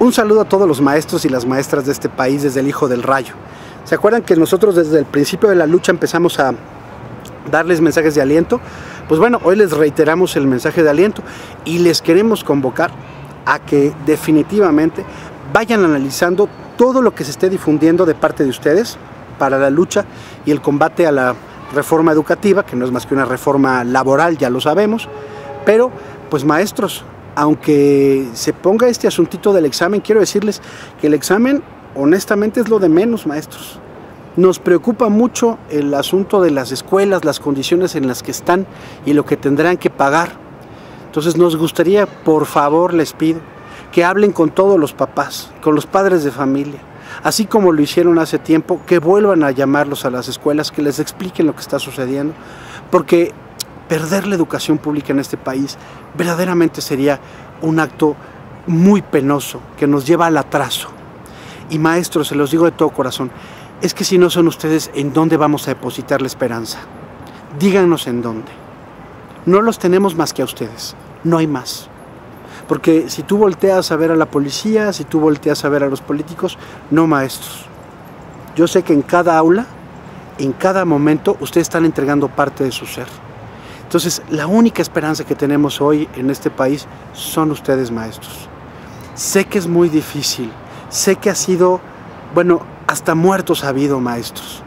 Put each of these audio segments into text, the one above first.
Un saludo a todos los maestros y las maestras de este país desde el Hijo del Rayo. ¿Se acuerdan que nosotros desde el principio de la lucha empezamos a darles mensajes de aliento? Pues bueno, hoy les reiteramos el mensaje de aliento y les queremos convocar a que definitivamente vayan analizando todo lo que se esté difundiendo de parte de ustedes para la lucha y el combate a la reforma educativa, que no es más que una reforma laboral, ya lo sabemos, pero pues maestros, aunque se ponga este asuntito del examen, quiero decirles que el examen honestamente es lo de menos, maestros. Nos preocupa mucho el asunto de las escuelas, las condiciones en las que están y lo que tendrán que pagar. Entonces nos gustaría, por favor, les pido, que hablen con todos los papás, con los padres de familia, así como lo hicieron hace tiempo, que vuelvan a llamarlos a las escuelas, que les expliquen lo que está sucediendo, porque perder la educación pública en este país verdaderamente sería un acto muy penoso que nos lleva al atraso. Y maestros, se los digo de todo corazón, es que si no son ustedes, ¿en dónde vamos a depositar la esperanza? Díganos en dónde. No los tenemos más que a ustedes, no hay más. Porque si tú volteas a ver a la policía, si tú volteas a ver a los políticos, no maestros. Yo sé que en cada aula, en cada momento, ustedes están entregando parte de su ser. Entonces, la única esperanza que tenemos hoy en este país son ustedes maestros. Sé que es muy difícil, sé que ha sido, bueno, hasta muertos ha habido maestros,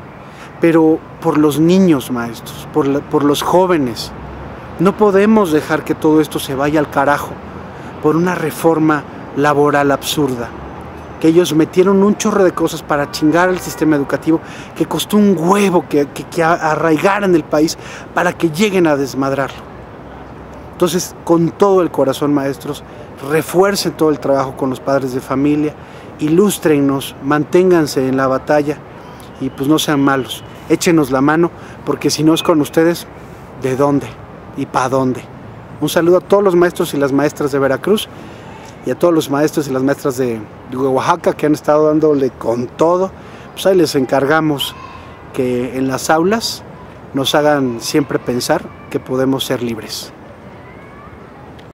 pero por los niños maestros, por, por los jóvenes, no podemos dejar que todo esto se vaya al carajo por una reforma laboral absurda que ellos metieron un chorro de cosas para chingar al sistema educativo, que costó un huevo que, que, que arraigaran el país para que lleguen a desmadrarlo. Entonces, con todo el corazón, maestros, refuercen todo el trabajo con los padres de familia, ilústrennos, manténganse en la batalla y pues no sean malos. Échenos la mano, porque si no es con ustedes, ¿de dónde? ¿Y para dónde? Un saludo a todos los maestros y las maestras de Veracruz y a todos los maestros y las maestras de, Oaxaca que han estado dándole con todo, pues ahí les encargamos que en las aulas nos hagan siempre pensar que podemos ser libres.